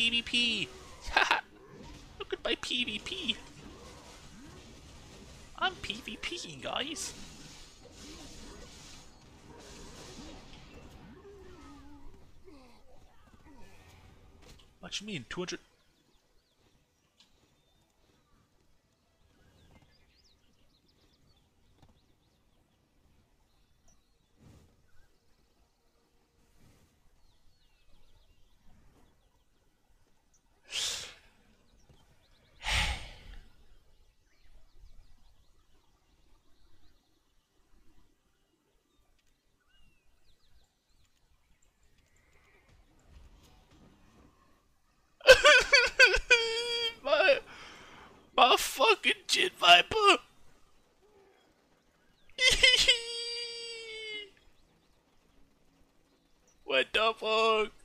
PvP. Look at my PvP. I'm PvPing, guys. What you mean? 200... a fucking chin Viper! what the fuck?